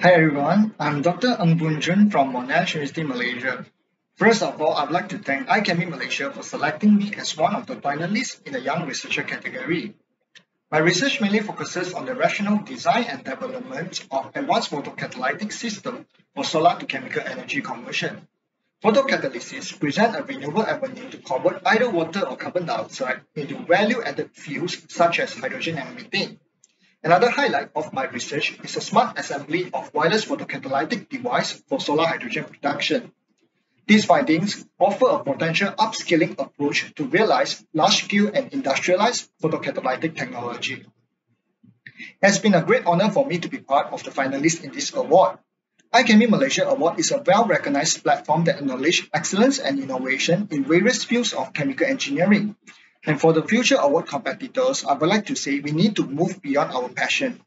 Hi everyone, I'm Dr. Ng Boon Junn from Monash University, Malaysia. First of all, I'd like to thank IChemE Malaysia for selecting me as one of the finalists in the Young Researcher category. My research mainly focuses on the rational design and development of advanced photocatalytic system for solar to chemical energy conversion. Photocatalysis presents a renewable avenue to convert either water or carbon dioxide into value-added fuels such as hydrogen and methane. Another highlight of my research is a smart assembly of wireless photocatalytic device for solar hydrogen production. These findings offer a potential upscaling approach to realize large-scale and industrialized photocatalytic technology. It has been a great honor for me to be part of the finalists in this award. IChemE Malaysia Award is a well-recognized platform that acknowledges excellence and innovation in various fields of chemical engineering, and for the future award competitors, I would like to say we need to move beyond our passion.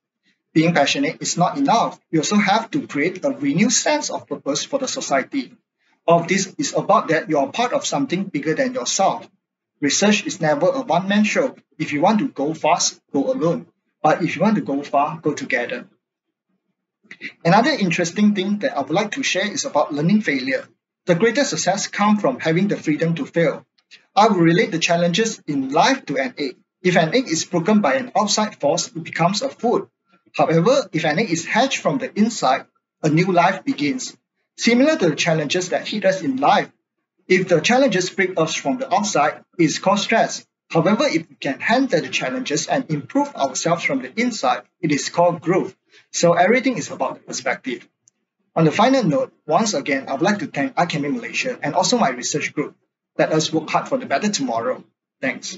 Being passionate is not enough. We also have to create a renewed sense of purpose for the society. All of this is about that you are part of something bigger than yourself. Research is never a one-man show. If you want to go fast, go alone. But if you want to go far, go together. Another interesting thing that I would like to share is about learning failure. The greatest success comes from having the freedom to fail. I will relate the challenges in life to an egg. If an egg is broken by an outside force, it becomes a food. However, if an egg is hatched from the inside, a new life begins. Similar to the challenges that hit us in life, if the challenges break us from the outside, it is called stress. However, if we can handle the challenges and improve ourselves from the inside, it is called growth. So everything is about the perspective. On the final note, once again, I would like to thank IChemE Malaysia and also my research group let us work hard for the better tomorrow. Thanks.